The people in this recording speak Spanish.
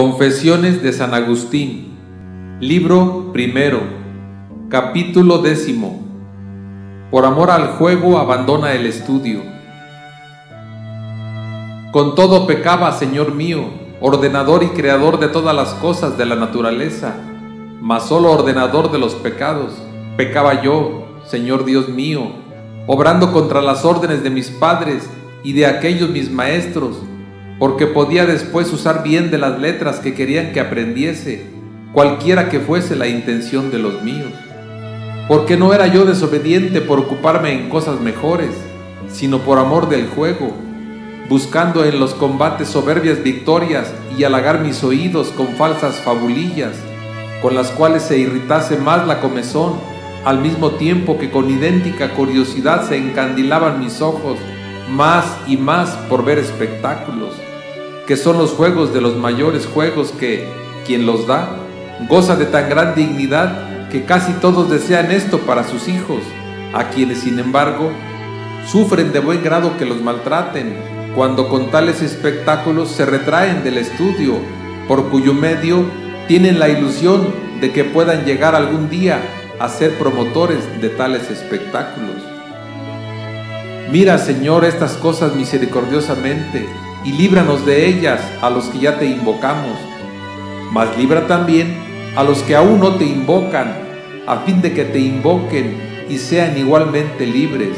Confesiones de San Agustín, libro primero, capítulo décimo. Por amor al juego abandona el estudio. Con todo pecaba, Señor mío, ordenador y creador de todas las cosas de la naturaleza, mas solo ordenador de los pecados. Pecaba yo, Señor Dios mío, obrando contra las órdenes de mis padres y de aquellos mis maestros, porque podía después usar bien de las letras que querían que aprendiese, cualquiera que fuese la intención de los míos. Porque no era yo desobediente por ocuparme en cosas mejores, sino por amor del juego, buscando en los combates soberbias victorias y halagar mis oídos con falsas fabulillas, con las cuales se irritase más la comezón, al mismo tiempo que con idéntica curiosidad se encandilaban mis ojos más y más por ver espectáculos que son los juegos de los mayores juegos que quien los da goza de tan gran dignidad que casi todos desean esto para sus hijos, a quienes sin embargo sufren de buen grado que los maltraten, cuando con tales espectáculos se retraen del estudio, por cuyo medio tienen la ilusión de que puedan llegar algún día a ser promotores de tales espectáculos. Mira, Señor, estas cosas misericordiosamente, y líbranos de ellas a los que ya te invocamos, mas libra también a los que aún no te invocan, a fin de que te invoquen y sean igualmente libres.